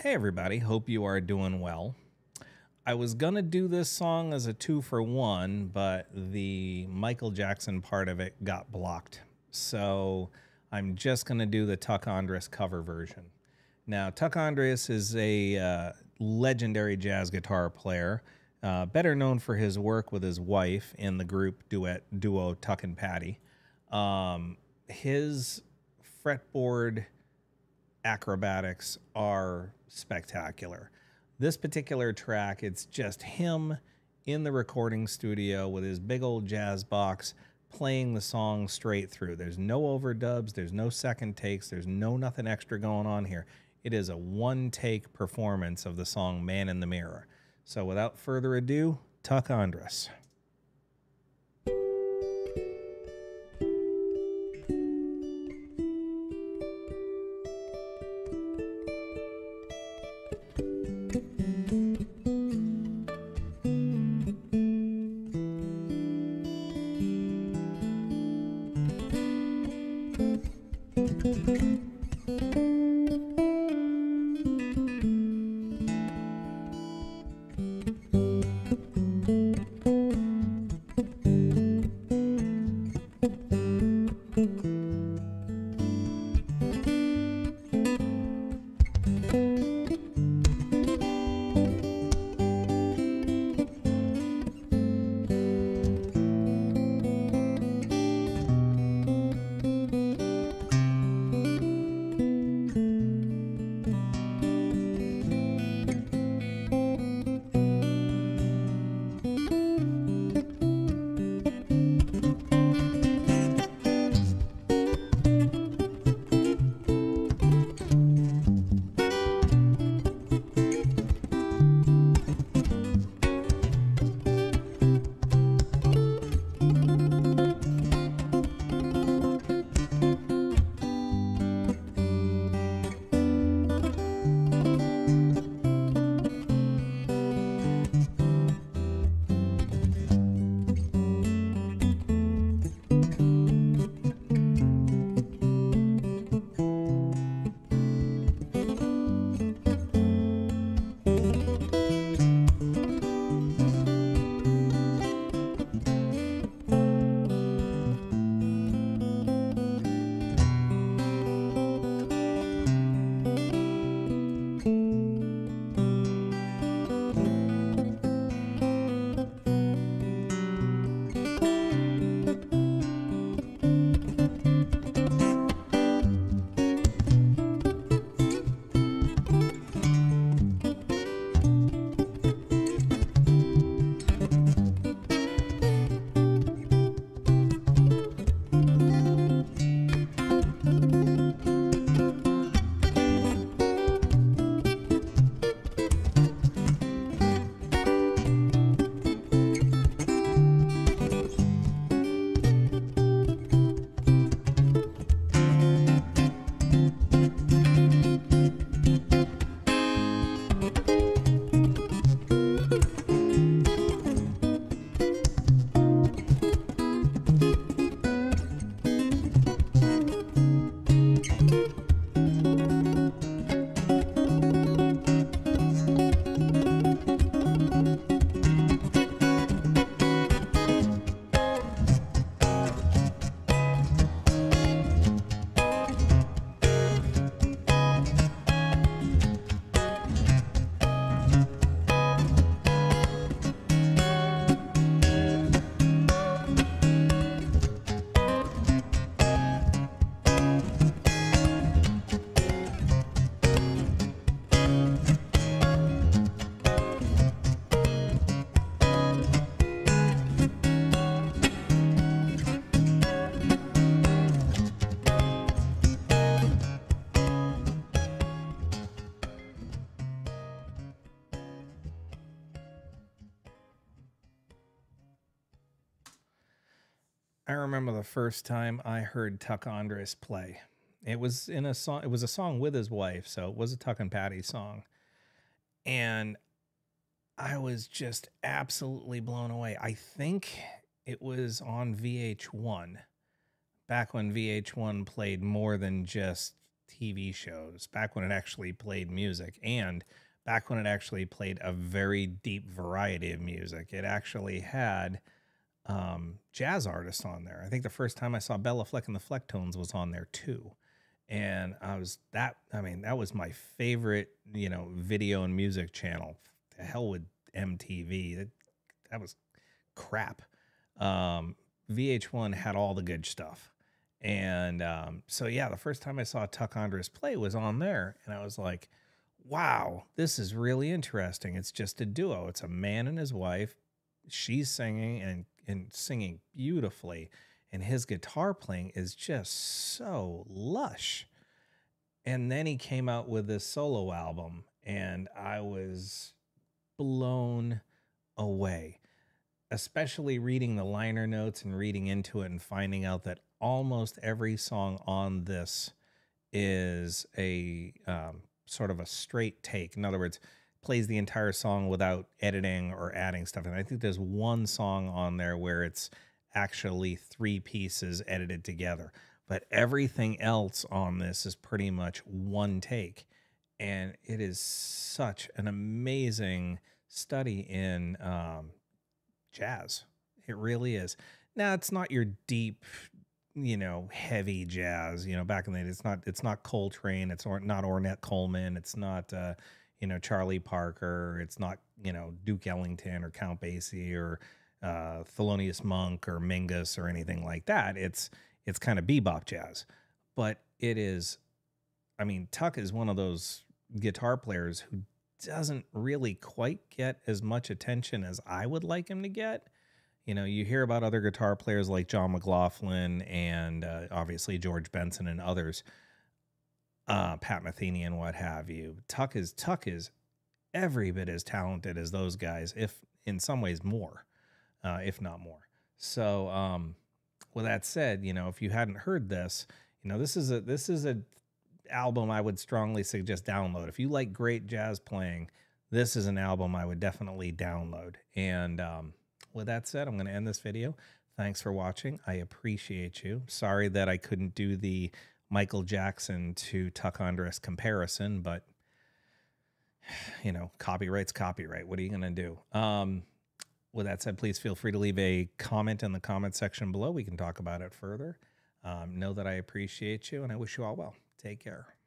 Hey, everybody. Hope you are doing well. I was to do this song as a two for one, but the Michael Jackson part of it got blocked. So I'm just to do the Tuck Andress cover version. Now, Tuck Andress is a uh, legendary jazz guitar player, uh, better known for his work with his wife in the group duet duo Tuck and Patty. Um, his fretboard acrobatics are spectacular. This particular track, it's just him in the recording studio with his big old jazz box playing the song straight through. There's no overdubs, there's no second takes, there's no nothing extra going on here. It is a one take performance of the song Man in the Mirror. So without further ado, Tuck Andress. I remember the first time I heard Tuck Andress play. It was in a song. It was a song with his wife, so it was a Tuck and Patty song, and I was just absolutely blown away. I think it was on VH1 back when VH1 played more than just TV shows, back when it actually played music, and back when it actually played a very deep variety of music. It actually had um, jazz artists on there. I think the first time I saw Béla Fleck and the Flecktones was on there too. And I was that, I mean, that was my favorite, you know, video and music channel. The hell with MTV. That, that was crap. Um, VH1 had all the good stuff. And um, so, yeah, the first time I saw Tuck Andress play was on there. And I was like, wow, this is really interesting. It's just a duo, it's a man and his wife. She's singing and, and singing beautifully. And his guitar playing is just so lush. And then he came out with this solo album, and I was blown away especially reading the liner notes and reading into it and finding out that almost every song on this is a um, sort of a straight take. In other words, plays the entire song without editing or adding stuff. And I think there's one song on there where it's actually three pieces edited together. But everything else on this is pretty much one take. And it is such an amazing study in um, jazz. It really is. Now it's not your deep, you know, heavy jazz. You know, back in the day, it's not it's not Coltrane. It's or, not Ornette Coleman. It's not uh, you know Charlie Parker. It's not you know Duke Ellington or Count Basie or uh, Thelonious Monk or Mingus or anything like that. It's it's kind of bebop jazz, but it is. I mean, Tuck is one of those guitar players who doesn't really quite get as much attention as I would like him to get. You know, you hear about other guitar players like John McLaughlin and uh, obviously George Benson and others, uh, Pat Metheny and what have you. Tuck is Tuck is every bit as talented as those guys, if in some ways more, uh, if not more. So, um, with that said, you know, if you hadn't heard this, you know, this is a this is a album I would strongly suggest download. If you like great jazz playing, this is an album I would definitely download. And um, with that said, I'm going to end this video. Thanks for watching. I appreciate you. Sorry that I couldn't do the Michael Jackson to Tuck Andress comparison, but you know, copyright's copyright. What are you going to do? Um, with that said, please feel free to leave a comment in the comment section below. We can talk about it further. Um, know that I appreciate you and I wish you all well. Take care.